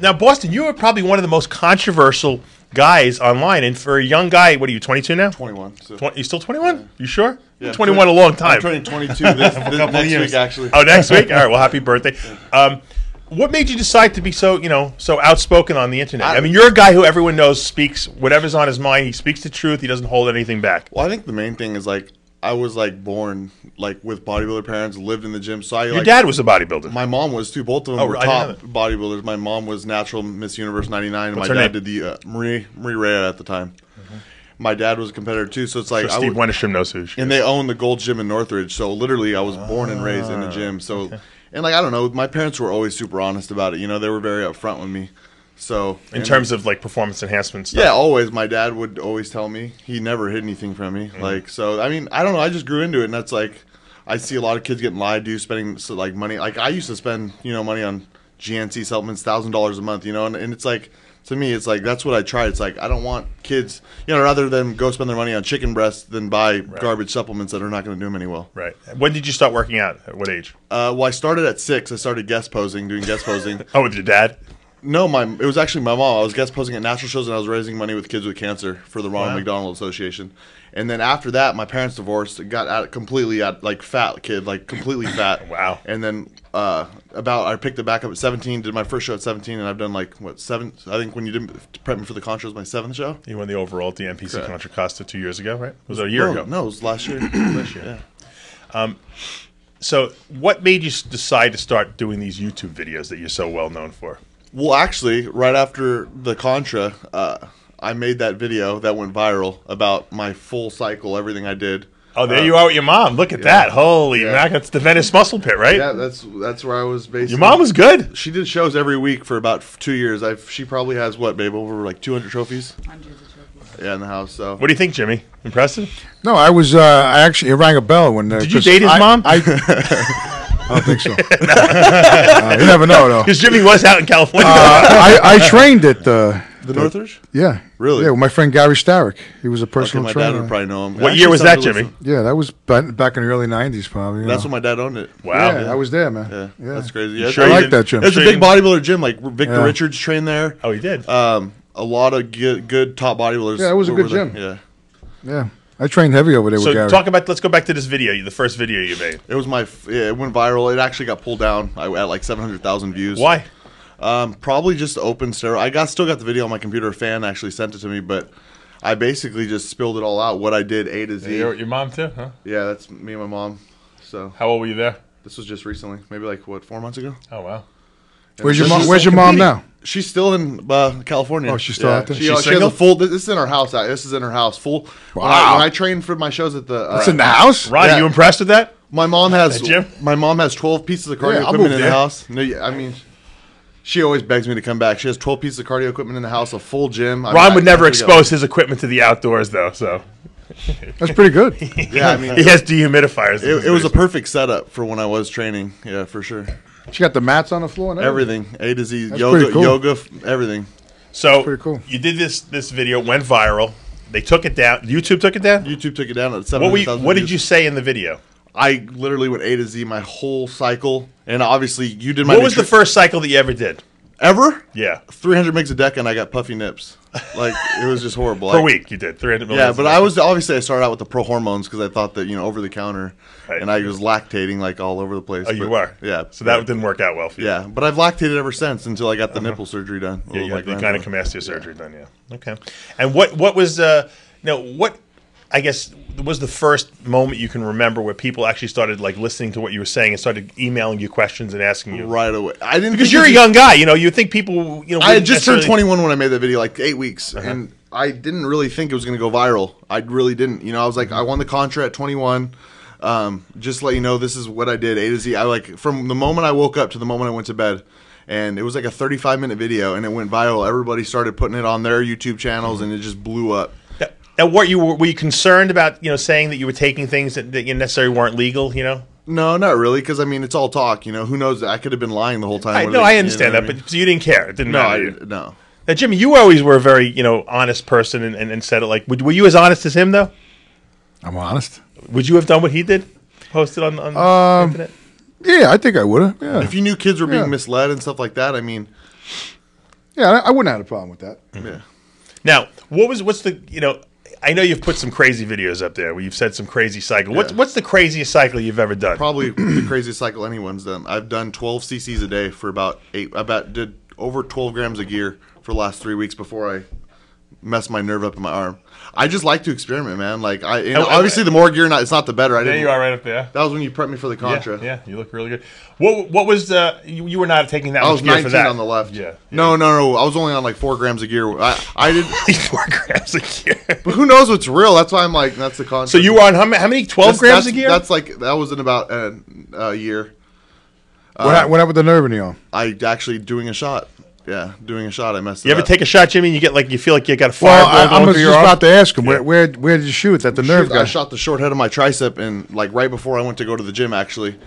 Now, Bostin, you are probably one of the most controversial guys online, and for a young guy, what are you, 22 now? 21. So. 20, you still 21? You sure? Yeah, 21 a long time. I'm turning 22 this, this next years. week, actually. Oh, next week. All right. Well, happy birthday. Um, what made you decide to be so, you know, so outspoken on the internet? I, I- mean, you're a guy who everyone knows speaks whatever's on his mind. He speaks the truth. He doesn't hold anything back. Well, I think the main thing is like I was like born like with bodybuilder parents, lived in the gym. So I Your like dad was a bodybuilder. my mom was too. Both of them Oh, were I didn't know top bodybuilders. My mom was natural Miss Universe '99, and What's my dad name? did the uh, Marie Marie Rhea at the time. My dad was a competitor too, so it's like So I Steve would- Wennerstrom knows who she and is. they own the Gold Gym in Northridge. So literally, I was born and raised in the gym. So, and like I don't know, my parents were always super honest about it. You know, they were very upfront with me. So In terms of like performance enhancement stuff. yeah, always. My dad would always tell me he never hid anything from me. Mm-hmm. Like so, I mean, I don't know. I just grew into it, and that's like I see a lot of kids getting lied to, spending so, like money. Like I used to spend you know money on GNC supplements, thousand dollars a month. You know, and, and it's like to me, it's like that's what I tried. It's like I don't want kids, you know, rather than go spend their money on chicken breasts than buy garbage supplements that are not going to do them any well. Right. When did you start working out? At what age? Uh, well, I started at six. I started guest posing, doing guest posing. Oh, with your dad? No, my it was actually my mom. I was guest posing at national shows and I was raising money with kids with cancer for the Ronald Wow. McDonald Association. And then after that, my parents divorced. Got out completely at like fat kid, like completely fat. Wow. And then uh, about I picked it back up at 17. Did my first show at 17, and I've done like what seven? I think when you didn't prep me for the Contra was my seventh show. You won the overall at the NPC Correct. Contra Costa two years ago, right? Was it a year no, ago? No, it was last year. last year. Yeah. So, what made you decide to start doing these YouTube videos that you're so well known for? Well, actually, right after the Contra, uh, I made that video that went viral about my full cycle, everything I did. Oh, there you are with your mom. Look at that. Holy Yeah. mac, that's the Venice Muscle Pit, right? Yeah, that's that's where I was based. Your mom was good. She did shows every week for about two years. I she probably has what, babe, over like 200 trophies. Hundreds of trophies. Yeah, in the house. So What do you think, Jimmy? Impressive? No, I was. Uh, I actually it rang a bell when. Uh, Did you 'cause date his I- mom? I, I don't think so. Uh, you never know, though. Because Jimmy was out in California. Uh, I, I trained at uh, the Northridge. yeah, Really? yeah. With my friend Gary Starrick, he was a Okay, personal my trainer. dad would probably know him. what Actually, year was that, Jimmy? really- yeah, that was back in the early '90s, probably. That's know. when my dad owned it. Wow. Yeah, I was there, man. Yeah, Yeah, that's crazy. Yeah, sure I like that gym. It's Sure a big bodybuilder gym. Like Victor Yeah. Richards trained there. Oh, he did. Um, a lot of good, good top bodybuilders. Yeah, it was a were good there. gym. Yeah, Yeah, I trained heavy over there so with Gary. talk about. Let's go back to this video. The first video you made. it was my. Yeah, it went viral. It actually got pulled down. I at like 700,000 views. Why? Um, probably just open steroid. I got still got the video on my computer. A fan actually sent it to me, but I basically just spilled it all out. What I did A to Z. Your, your mom too? Huh? Yeah, that's me and my mom. So How old were you there? this was just recently, maybe like what four months ago. Oh wow. where's your mom? Where's your mom now? She's still in uh, California. Oh, she's still out there? She, She's uh, she has single? a full. This is in her house. uh, This is in her house. Full. When I, Wow. when I train for my shows at the. Uh, It's in the house. Ron, Yeah. are you impressed with that? My mom has. Gym? My mom has twelve pieces of cardio Yeah, equipment move in the house. No, yeah, I mean. She always begs me to come back. She has 12 pieces of cardio equipment in the house, a full gym. I mean, Ron I- would never I expose his equipment to the outdoors, though. So That's pretty good. Yeah, I mean, he has dehumidifiers. it, it was a perfect setup for when I was training. Yeah, for sure. She got the mats on the floor and everything. Everything, A to Z, That's yoga, cool. yoga, everything. So pretty cool. you did this this video went viral. They took it down. YouTube took it down. YouTube took it down at What seven. were you, What did you say in the video? I literally went A to Z my whole cycle, and obviously you did my. What was the first cycle that you ever did? Ever? Yeah, 300 mgs a deck, and I got puffy nips. Like it was just horrible. per week you did 300 Yeah, but I was obviously I started out with the pro hormones because I thought that you know over the counter, Right. and I was lactating like all over the place. Oh, you were. Yeah. So that but- didn't work out well for you. Yeah, but I've lactated ever since until I got the nipple surgery done. Yeah, you my had the gynecomastia surgery done. Yeah. Okay. And what what was uh you know what I guess was the first moment you can remember where people actually started like listening to what you were saying and started emailing you questions and asking you right away. I didn't because you're a young guy. You know, you think people you know. I had just turned 21 when I made that video, like eight weeks, Uh-huh. and I didn't really think it was going to go viral. I really didn't. You know, I was like, I won the contract at 21. Um, just to let you know, this is what I did A to Z. I like from the moment I woke up to the moment I went to bed, and it was like a 35 minute video, and it went viral. Everybody started putting it on their YouTube channels, and it just blew up. And what you were, were you concerned about? You know, saying that you were taking things that, that you necessarily weren't legal. You know, No, not really, because I mean, it's all talk. You know, who knows? I could have been lying the whole time. I, no, are I they- you understand know that, I mean? but you didn't care. It didn't no, matter. I, to you. no. Now, Jimmy, you always were a very you know honest person and, and, and said it like. Would, were you as honest as him though? I'm honest. Would you have done what he did? Posted on on Um, internet? Yeah, I think I would have. Yeah. If you knew kids were being Yeah. misled and stuff like that, I mean, Yeah, I, I wouldn't have had a problem with that. Yeah. Now, what was what's the you know? I know you've put some crazy videos up there where you've said some crazy cycle. What's Yeah. what's the craziest cycle you've ever done? Probably the craziest cycle anyone's done. I've done 12 cc's a day for about eight. I about did over 12 grams of gear for the last three weeks before I messed my nerve up in my arm. I just like to experiment, man. Like I, you know, And- obviously, the more gear, not it's not the better. I There didn't. you are, right up there. That was when you prepped me for the Contra. Yeah, yeah, you look really good. What what was uh, you, you were not taking that I much was gear 19 for that on the left. Yeah, No, no, no. I was only on like four grams of gear. I, I did. four grams a gear. But who knows what's real? That's why I'm like, that's the Contra. So you were on how many? How many? Twelve That's- grams that's, a gear? That's like that was in about a, a year. what, hap- what happened with the nerve in the arm? I actually doing a shot. Yeah, doing a shot. I messed up. you it ever up. take a shot, Jimmy? and You get like you feel like you got a Well, fireball I, I going was just your arm. about to ask him where where where did you shoot That the nerve Shoot, guy? I shot the short head of my tricep and like right before I went to go to the gym. Actually,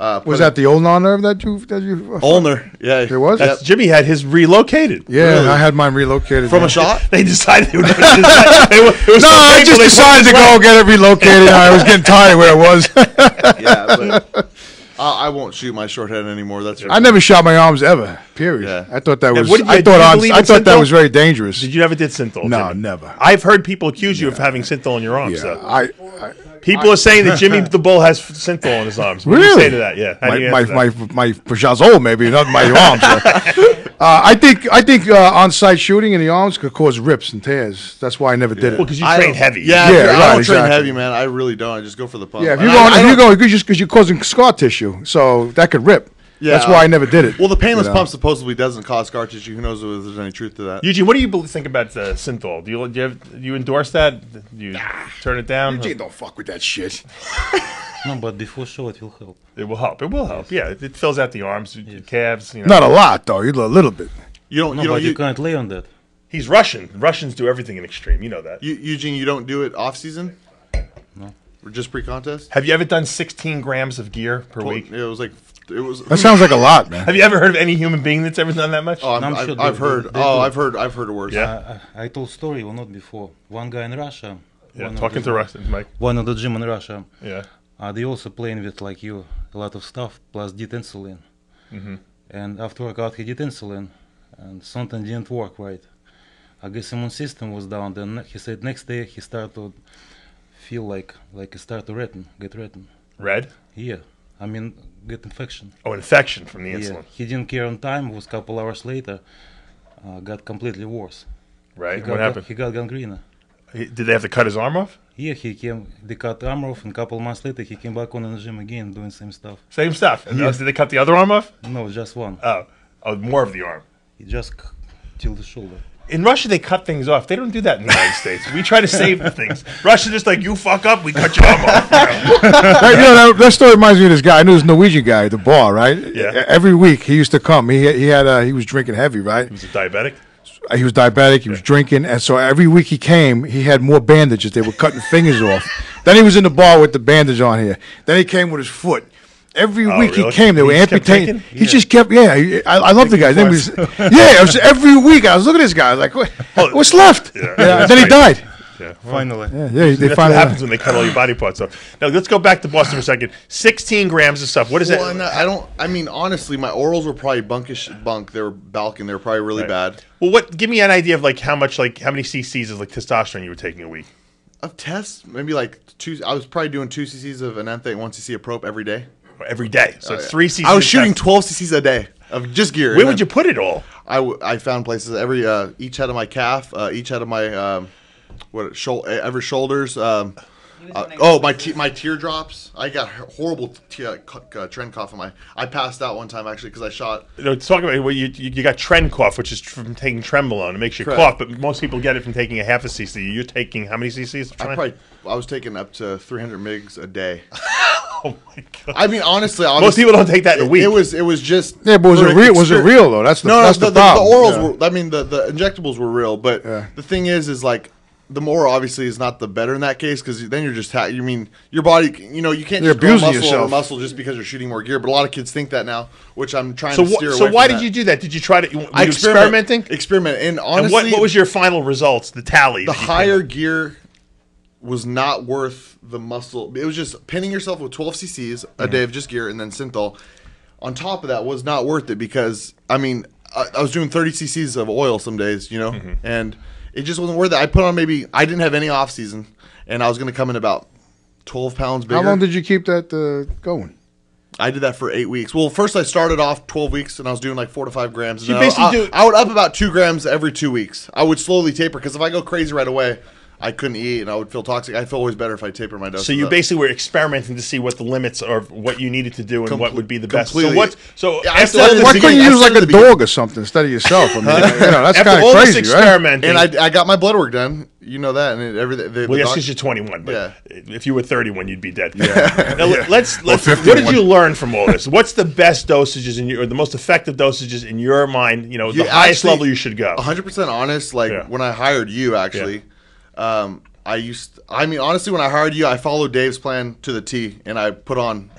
uh, was put that the ulnar nerve that you that you? a- ulnar? Yeah, It was? That's, Jimmy had his relocated. Yeah, Really? I had mine relocated from yeah. a shot. They decided. It was, it was, it was No, so I just decided to go get it relocated. I was getting tired where it was. yeah, but I, I won't shoot my short head anymore. That's right. I never shot my arms ever. Period. Yeah. I thought that was. what did you- I thought arms, I in thought that was very dangerous. Did you ever did synthol? No, never. I've heard people accuse you of having synthol in your arms. yeah, though. I, I People are saying that Jimmy the Bull has synthol in his arms. What do you Really? say to that? Yeah. How my my that? my my pajazol maybe not my arms. uh, I think I think uh, on-site shooting in the arms could cause rips and tears. That's why I never did it. Well, because you I train heavy. Yeah, Yeah, yeah I don't exactly. train heavy, man. I really don't. I just go for the pump. yeah, if And you're I- going, I if you're don't- going, just because you're causing scar tissue, so that could rip. Yeah, That's why I never did it. Well, the painless you know? pump supposedly doesn't cause scar tissue. Who knows if there's any truth to that? Eugene, what do you think about uh, synthol? Do you do you, have, do you endorse that? Do you turn it down? Eugene, don't fuck with that shit. No, but before show it will help. It will help. It will help. Yeah, it, it fills out the arms, your calves. You know. Not a lot though. You a little bit. You don't. No, you don't. you, You, can't lay on that. He's Russian. Russians do everything in extreme. You know that. you, Eugene, you don't do it off season. No. Or just pre-contest. Have you ever done 16 grams of gear per Well, week? It was like it was. That sounds like a lot, man. Have you ever heard of any human being that's ever done that much? Oh, I'm, No, I'm I've, sure I've heard. they- they oh, do. I've heard. I've heard worse. Yeah. I, I told story, well, not before. One guy in Russia. yeah, talking the, to Russians, Mike. One of the gym in Russia. Yeah. Uh, they also playing with like you a lot of stuff plus did insulin. Mm-hmm. And after workout he did insulin, and something didn't work right. I guess immune system was down. Then he said next day he started to feel like like he started to redden, get redden. Red? Yeah, I mean get infection. Oh, infection from the Yeah, insulin. he didn't care on time. It Was couple hours later, uh, got completely worse. Right? got, What happened? He got gangrene. He- Did they have to cut his arm off? Yeah, he came. They cut arm off, and couple months later he came back on the gym again, doing same stuff. Same stuff. And Did they cut the other arm off? No, just one. Oh, oh, more of the arm. He just till the shoulder. In Russia, they cut things off. They don't do that in the United States. We try to save the things. Russia just like you fuck up, we cut your arm off. That, you know, that, that story reminds me of this guy. I knew this Norwegian guy at the bar, right? Yeah. Every week he used to come. He he had uh, he was drinking heavy, right? He was a diabetic. He was diabetic. He was drinking, and so every week he came, he had more bandages. They were cutting fingers off. Then he was in the bar with the bandage on here. Then he came with his foot. Every Oh, week really? he came, they He were just amputating. taking? He just kept, yeah. I, I love the guy. His name was, yeah. It was every week. I was looking at this guy. I was like, what, what's left? Yeah. Yeah, That's then he died. Yeah. Finally. Yeah, yeah. They That's what finally happens when they cut all your body parts off. Now let's go back to Bostin for a second. Sixteen grams of stuff. What is Well, that? I don't. I mean, honestly, my orals were probably bunkish bunk. They were balking. They were probably really Right. bad. Well, what? Give me an idea of like how much, like how many cc's of like testosterone you were taking a week. Of tests, maybe like two. I was probably doing two cc's of enanthate, one cc of prop every day. Every day, so it's three cc's. I was shooting test. twelve cc's a day of just gear. Where And would you put it all? I, w- I found places every uh, each head of my calf, uh, each head of my um, what shou- every shoulders. Um, uh, oh, my te- my teardrops. I got horrible t- uh, cu- uh, tren cough in my. I passed out one time actually because I shot. You know, talk about well, you, you you got tren cough, which is from taking trenbolone. It makes you Correct. cough, but most people get it from taking a half a cc. You're taking how many cc's? of I Tren? probably I was taking up to 300 migs a day. Oh my god! I mean, honestly, Most people don't take that in a it, week. it was it was just Yeah, but was it real? Was it real though? That's the No, no, that's the, the, the, the orals Yeah. were. I mean, the, the injectables were real, but Yeah. the thing is, is like the more obviously is not the better in that case because then you're just ha- you mean your body. You know, you can't You're just grow abusing muscle yourself. muscle just because you're shooting more gear. But a lot of kids think that now, which I'm trying so to wh- steer so away why from did that. you do that? Did you try to? Were you I experiment- experimenting? Experiment, and and honestly, what, what was your final results? The tally. the that you higher with? gear was not worth the muscle. It was just pinning yourself with 12 cc's a day of just gear and then synthol. On top of that, was not worth it because I mean, I, I was doing 30 cc's of oil some days, you know, Mm-hmm. and it just wasn't worth it. I put on maybe I didn't have any off season, and I was going to come in about 12 pounds bigger. How long did you keep that uh, going? I did that for eight weeks. Well, first I started off 12 weeks, and I was doing like four to five grams. So you I- basically I, do- I would up about two grams every two weeks. I would slowly taper because if I go crazy right away, I couldn't eat and I would feel toxic. I feel always better if I taper my dose. So you basically were experimenting to see what the limits of what you needed to do and what would be the best. So completely. what? So Yeah, I after said all it this, Why couldn't you use like a at the beginning. dog or something instead of yourself? I mean, you know, that's kind all of this crazy, right? and I, I got my blood work done. You know that, and it, everything. The, well, the yes, because you're 21, but Yeah. if you were 31, you'd be dead. Yeah. Now, let's let's. what did you learn from all this? What's the best dosages in your, or the most effective dosages in your mind? You know, the highest actually- level you should go. 100% honest like Yeah. when i hired you actually um, i used i mean honestly when i hired you i followed dave's plan to the t and i put on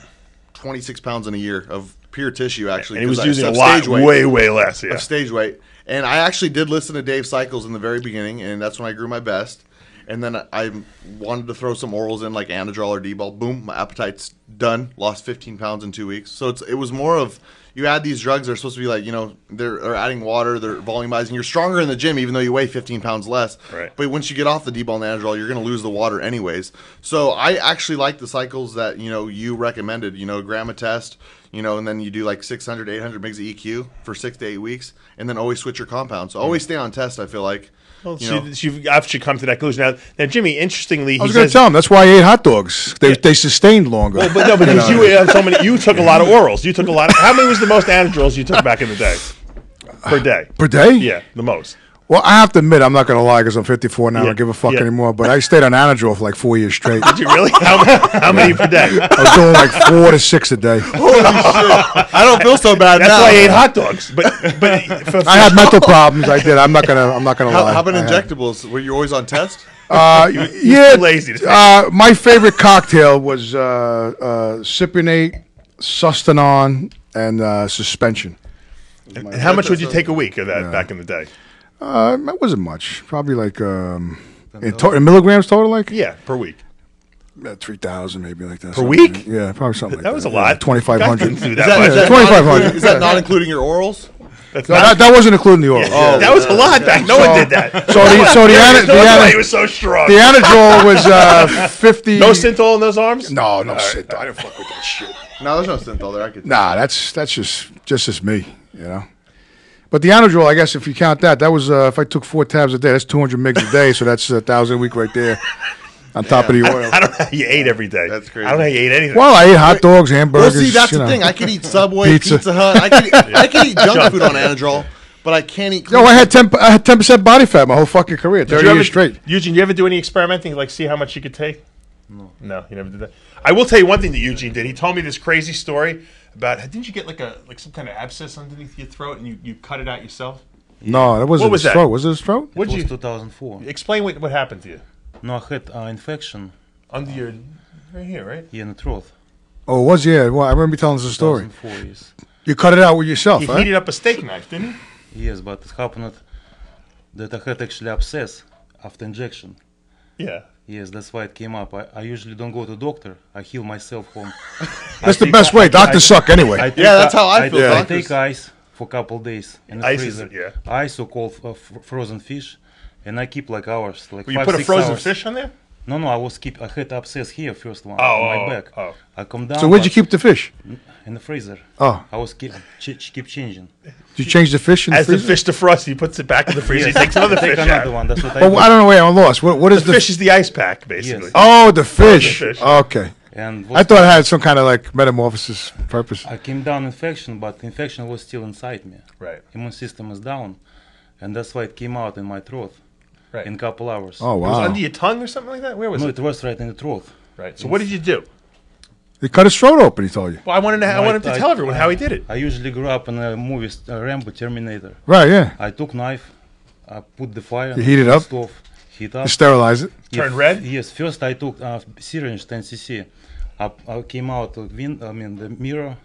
26 pounds in a year of pure tissue actually And he was I- using a lot, weight, way way less. Yeah. of stage weight and i actually did listen to Dave cycles in the very beginning and that's when i grew my best and then I wanted to throw some orals in like Anadrol or D-bol. Boom, my appetite's done. Lost 15 pounds in two weeks. So it's it was more of you add these drugs They're supposed to be like you know they're, they're adding water, they're volumizing. You're stronger in the gym even though you weigh 15 pounds less. Right. But once you get off the D-bol and Anadrol, you're going to lose the water anyways. So I actually like the cycles that you know you recommended. You know, gram a test. You know, and then you do like 600, 800 mgs of EQ for six to eight weeks, and then always switch your compound. So always stay on test. I feel like. Well, you so know. you- so you've actually come to that conclusion. Now, now Jimmy, interestingly, I was going to tell him that's why I ate hot dogs. They they sustained longer. Well, but no, because you had so many. You took a lot of orals. You took a lot. Of, how many was the most Anadrols you took back in the day? Per uh, day. per day. Yeah, the most. Well, I have to admit, I'm not going to lie because I'm 54 now. I don't give a fuck yeah. anymore. But I stayed on Anadrol for like four years straight. Did you really? How, how many per day? I was doing like four to six a day. I don't feel so bad That's now. why I ate hot dogs. But but for, I had mental problems. I did. I'm not gonna. I'm not gonna How, lie. how about I had- injectables? Were you always on test? Uh, yeah, too lazy to uh, my favorite cocktail was uh, uh, Cypionate, Sustanon, and uh, suspension. And how much would you take a week of that back in the day? Uh, that wasn't much. Probably like um, in, to- in milligrams total, like Yeah, per week. uh, three thousand, maybe like that. Per something. week? Yeah, probably something. like That was a Yeah, lot. 2,500. Guys didn't do Is that that, much. is that, 2500. not including, is that not including your orals? That's No, not- that, that wasn't including the oil. yeah, that was a lot back. No one did that. So the so the, ana- the, no why ana- he was so strong. the Anadrol was uh, fifty. no synthol in those arms. No, no shit. I didn't fuck with that shit. No, there's no synthol there. I could. Nah, that's that's just just as me, you know. But the Anadrol, I guess, if you count that, that was uh, if I took four tabs a day, that's 200 mgs a day, so that's a thousand a week right there, on top of the oil. I don't know how you ate every day. That's crazy. I don't know how you ate anything. Well, I ate hot dogs, hamburgers. Well, hamburgers. see, that's you the know. thing. I could eat Subway, Pizza. Pizza, Hut. I could, eat, I could eat junk food on Anadrol, but I can't eat. Yo, I had ten. I had ten percent body fat my whole fucking career, thirty you ever- years straight. Eugene, you ever do any experimenting, like see how much you could take? No. No, you never did that. I will tell you one thing that Eugene did. He told me this crazy story about. Didn't you get like a like some kind of abscess underneath your throat and you, you cut it out yourself? No, that wasn't What was his that? throat. Was it his throat? It What'd was you 2004. explain? What, what happened to you No, I had uh, infection under your right here, right? here in the throat. Oh, it was yeah. Well, I remember you telling us the story. 2004, yes. You cut it out with yourself, He huh? heated up a steak knife, didn't he? Yes, but it happened that I had actually abscess after injection. Yeah. Yes, that's why it came up. I, I usually don't go to doctor. I heal myself home. That's I the take- best way. I- Doctors suck anyway. I take Yeah, that's i- how I feel, I doctors. take ice for a couple days in the Ice is- freezer. yeah. Ice so called uh, f- frozen fish, and I keep like hours, like Well, you five, put a frozen hours. fish on there. No, no, I was keep. I had abscess here first one Oh, on my oh, back. oh. I come down. so where'd you keep the fish? In the freezer? Oh, I was keep ch- ch- keep changing. did you change the fish in the As the freezer? fish defrosts, he puts it back in the freezer. Yes. He takes another Take fish another out. one. That's what I Oh, do. I don't know. Wait, I'm lost. What what is The the? fish is the ice pack, basically. Oh, oh, the fish. fish. Okay. And I was- thought it had some kind of like metamorphosis purpose. I came down infection, but the infection was still inside me. Right. Immune system is down, and that's why it came out in my throat Right. in a couple hours. Oh It was wow! under your tongue or something like that. Where was no, it? it was right in the throat. Right. So what did you do? He cut his throat open. He told you. Well, I wanted to. I No, wanted to I- tell everyone how he did it. I usually grew up in a movie, uh, Rambo Terminator. Right? Yeah. I took knife, I put the fire. You heat it up? Stove, heat up. You sterilize it. Turn red? Yes. First, I took uh, syringe 10 cc. I, I came out of win- I mean the mirror.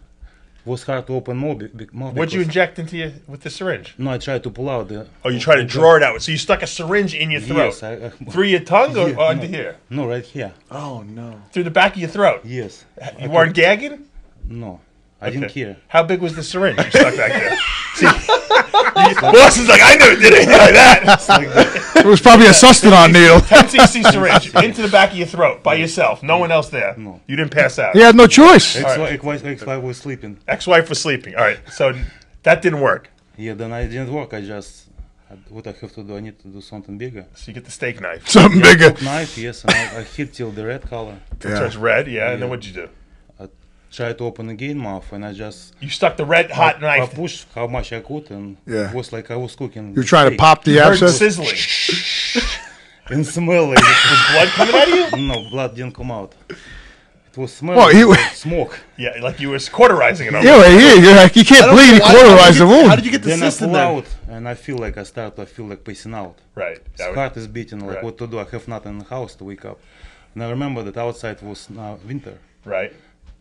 Was hard to open more. Be, be, more What'd you inject into you with the syringe? No, I tried to pull out the. Oh, you tried to draw it out. So you stuck a syringe in your throat Yes, I, I, through your tongue or, Yeah, or under no. here, No, right here. Oh no. through the back of your throat. Yes. You weren't gagging. No, I didn't Okay. care. How big was the syringe you stuck back there? See, Boss is like, I never did anything like that. It was probably a sustanon needle. 10 cc syringe into the back of your throat by yourself. No one else there. No. You didn't pass out. He had no choice. Ex-wife, ex-wife was sleeping. Ex-wife was sleeping. All right, so that didn't work. Yeah, then I didn't work. I just, what I have to do, I need to do something bigger. So you get the steak knife. Something bigger. Knife, yes, and I, I hit till the red color. It Yeah. turns red, yeah, and then what'd you do? Try to open the again mouth, and I just You stuck the red hot I knife. pushed how much I could, and Yeah. it was like I was cooking. You're trying to pop the Heard abscess. sizzling. and smell like Blood coming out of you? no blood didn't come out. It was smell Well, he- like smoke. Yeah, like you were cauterizing it. Yeah, well, yeah, you're like, you can't bleed. You Why- how did cauterize the you get- How did you get the Then I pull there? out, and I feel like I start to feel like passing out. Right. That would- Heart is beating, like Right. what to do. I have nothing in the house to wake up. And I remember that outside was uh, winter. right.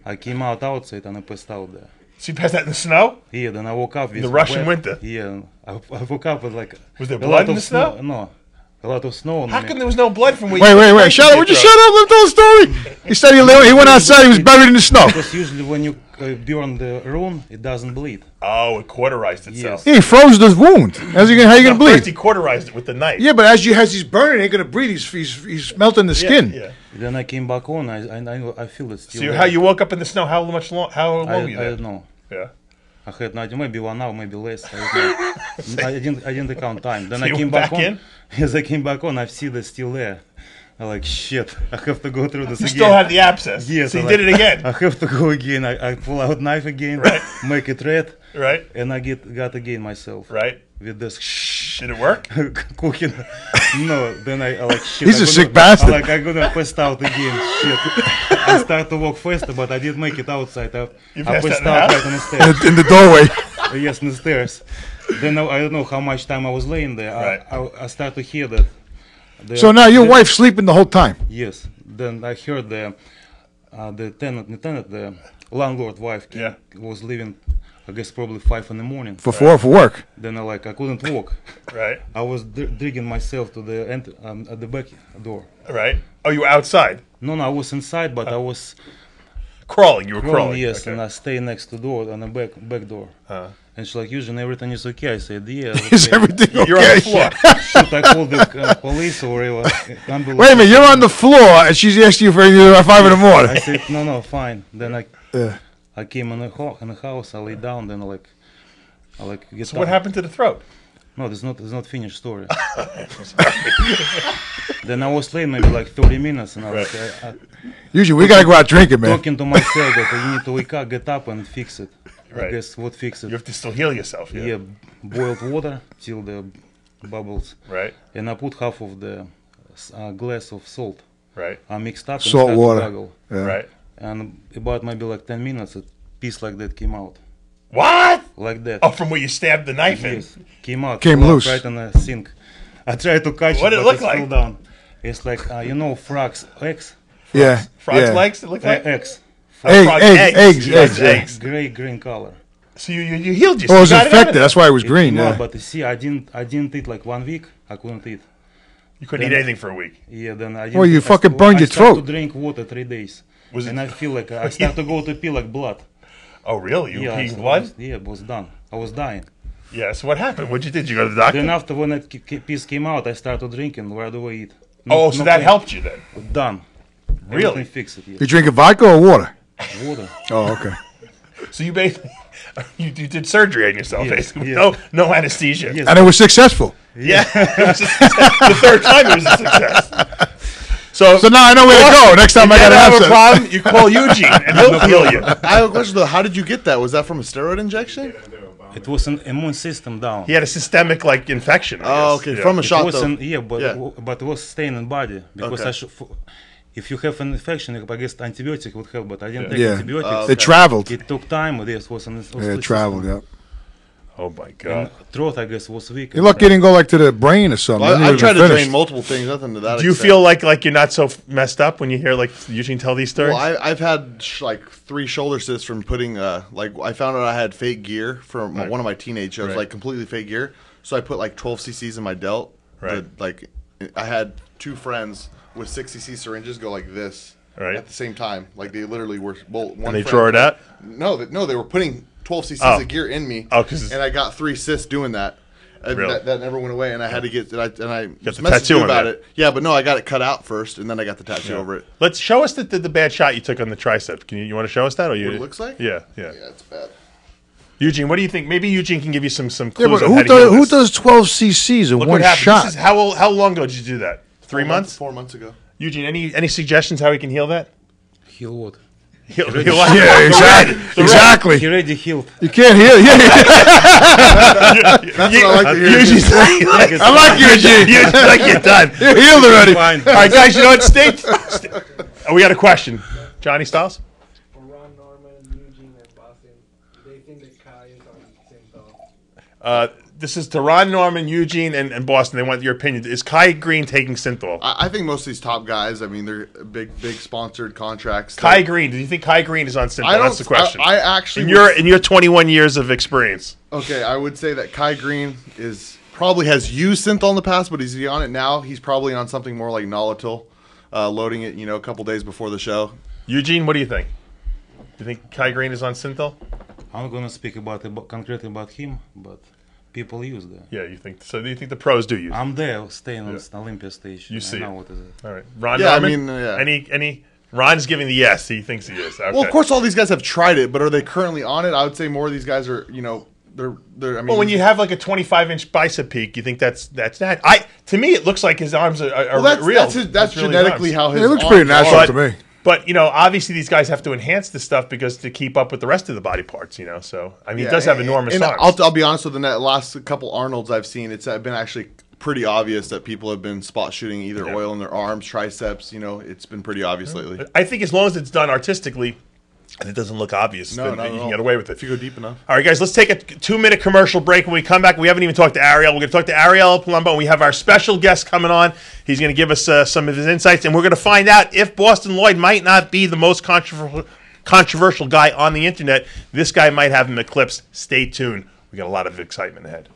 I came out outside and I passed out there. So you passed out in the snow? Yeah, then I woke up with the Russian wet- winter? Yeah, I, I woke up with like Was there blood lot in the snow? No, a lot of snow on How me. come there was no blood from where Wait, you wait, wait. Shut up. Would you shut up? Let him tell the story. He said he, li- he went outside. He was buried in the snow. Because usually when you uh, burn the wound, it doesn't bleed. Oh, it cauterized itself. Yeah, he froze the wound. How's he gonna, how you No, gonna First he bleed? cauterized it with the knife. Yeah, but as you as he's burning, he ain't gonna breathe. He's he's, he's melting the Yeah, skin. Yeah. Then I came back on. I I, I, feel it still. So you, there. how you woke up in the snow? How much long? How long I, were you I don't know. Yeah. I had maybe one hour, maybe less. I. I didn't I didn't count time. Then So I you came back, back on. in? As I came back on, I see that still there. I like shit. I have to go through this You again. still had the abscess. Yes, So you like- did it again. I have to go again. I, I pull out knife again, Right. make it red, right. and I get got again myself Right. with this Did it work? cooking. No, then I, I like shit. He's a gonna- sick bastard. I like I'm gonna pass out again. Shit. I start to walk faster, but I didn't make it outside. I, You I passed passed out in out right on the In stairs. the, in the doorway. Uh, yes, on the stairs. Then I, I don't know how much time I was laying there. Right. I, I, I start to hear that. the- So now your the- wife's sleeping the whole time. Yes. Then I heard the uh, the tenant, the tenant, the landlord wife came, Yeah. was leaving. I guess probably five in the morning. For four for work. Then I like I couldn't walk. Right. I was dr- dragging myself to the ent- um, at the back door. Right. Oh, you were outside No, no, I was inside, but I was crawling. You were crawling, crawling. yes, Okay. and I stay next to door on the back back door. Uh. And she's like, usually everything is okay. I said, yeah. Is everything okay? You're on the floor. Should I call the uh, police or whatever? Wait a minute, you're on the floor and she's asking you for you at five in the morning. I said, no, no, fine. Then I Yeah. I came in the, ho- in the house. I lay down. Then I like, I like get So what happened to the throat? No, there's not. There's not finished story. then I was laying maybe like 30 minutes, and I was I, I, Usually we gotta go out drinking, man. talking to myself that I need to wake up, get up, and fix it. Right. I guess what fix it? You have to still heal yourself. Yeah. yeah, boiled water till the bubbles, Right. and I put half of the uh, glass of salt. Right. I mixed up Salt started water. Yeah. Right. And about maybe like 10 minutes, a piece like that came out, What? like that. Oh, from where you stabbed the knife in. Came out. Came loose. Right in the sink. I tried to catch What it, did it but look it fell like? down. It's like uh, you know frogs eggs. Yeah. Frog's yeah. legs. It looked Uh, like. eggs. Egg, Frog egg, eggs, Yes, eggs, yeah. eggs. Gray green color. So you, you, you healed yourself. Oh, it was You got out of infected. there. That's why it was It green. came out, Yeah. but you see, I didn't. I didn't eat like one week. I couldn't eat. You couldn't eat then- anything for a week. Yeah, then I. Well, didn't- you I fucking st- burned I your started throat. to drink water three days, Was and it- I feel like I start to go to pee like blood. Oh, really? You yeah, I peed was- Yeah, it was done. I was dying. Yeah. So what happened? What'd you do? Did you go to the doctor? Then after when that ki- ki- piece came out, I started drinking right away. Eat. oh, No- so no that pain. helped you then? Done. Really? Everything fixed it. You Yeah. drinking vodka or water? Water. Oh, okay. So you basically you, you did surgery on yourself, Yes, basically. yes. No, no anesthesia. Yes. And it was successful. Yeah. It was a success. the third time it was a success. So, So now I know where to go. Next time I gotta have have a some. problem, you call Eugene and he'll heal you. I have a question though. How did you get that? Was that from a steroid injection? It was an immune system down. He had a systemic like infection. I Oh, guess. okay. Yeah. From a It shot was though. an, yeah, but Yeah. w- but it was staying in body because Okay. I should. f- If you have an infection, I guess antibiotic would help, but I didn't take Yeah. antibiotics. Oh, it traveled. it took time. This was an. was Yeah, it traveled. system. Yeah. Oh my And god. throat, I guess, was weak. You're lucky it didn't go like to the brain or something. Well, It I, I tried to finished. drain multiple things. Nothing to that. Do you extent. feel like like you're not so f- messed up when you hear like Eugene tell these stories? Well, I, I've had sh- like three shoulder cysts from putting uh like I found out I had fake gear from Right. one of my teenage shows, Right. like completely fake gear. So I put like 12 cc's in my delt. Right. The- like I had two friends with 6 cc syringes go like this Right. at the same time. Like they literally were. Well, one and they friend- draw it out. No, they, no, they were putting 12 cc's Oh. of gear in me. Oh, 'cause it's- and I got three cysts doing that. And Really? that, that never went away, and I had to get and I, and I just the tattoo you about that. it. Yeah, but no, I got it cut out first, and then I got the tattoo over it. Let's show us the, the, the bad shot you took on the tricep. Can you, you want to show us that? Or you, What it looks like? Yeah, yeah, Yeah, it's bad. Eugene, what do you think? Maybe Eugene can give you some some Yeah, clues but on who how to does who does 12 cc's in Look one what happened. shot? This is, how old, how long ago did you do that? Three Four months? Four months ago. Eugene, any any suggestions how he can heal that? Heal what? Heal, heal what? yeah, exactly. He exactly. already healed. You can't heal. Yeah, yeah. That's what I like to hear. Eugene's like, I like you, Eugene. Eugene's like you're done. You're healed already. Fine. All right, guys, you know what? Stay. st- oh, we got a question. Johnny Styles? Ron Norman, Eugene, and Bostin, they think that Kai is on Synthol. Uh, this is to Ron Norman, Eugene, and, and Bostin. They want your opinion. Is Kai Green taking Synthol? I, I think most of these top guys. I mean, they're big, big sponsored contracts. Kai that- Green. Do you think Kai Green is on Synthol? I don't. That's the question. I, I actually. in would- your in your 21 years of experience, Okay, I would say that Kai Green is probably has used synthol in the past, but is he on it now? He's probably on something more like Nolotil, uh, loading it, you know, a couple days before the show. Eugene, what do you think? Do you think Kai Green is on Synthol? I'm gonna speak about, about concretely about him, but people use that. Yeah, you think so? Do you think the pros do use? I'm there, staying on Olympia Station. You I see know it. what is it. All right, Ron. Yeah, I mean, uh, yeah. Any any? Ron's giving the yes. He thinks he is. Okay. Well, of course, all these guys have tried it, but are they currently on it? I would say more of these guys are, you know, they're they're. I mean, Well, when you have like a 25 inch bicep peak, you think that's that's that. I to me, it looks like his arms are, are, well, that's real. that's, his, that's It's really genetically his how arms. his. It looks pretty natural are. to me. But you know, obviously, these guys have to enhance this stuff because to keep up with the rest of the body parts. You know, so I mean, Yeah, does have enormous and arms. I'll, I'll be honest with you, the last couple Arnolds I've seen, it's been actually pretty obvious that people have been spot shooting either Yeah. oil in their arms, triceps. You know, it's been pretty obvious lately. I think as long as it's done artistically and it doesn't look obvious, No, then you can get away with it. If you go deep enough. All right, guys, let's take a two minute commercial break. When we come back, we haven't even talked to Ariel. We're going to talk to Ariel Palumbo, and we have our special guest coming on. He's going to give us uh, some of his insights, and we're going to find out if Bostin Loyd might not be the most controversial, controversial guy on the internet. This guy might have him eclipsed. Stay tuned. We got a lot of excitement ahead.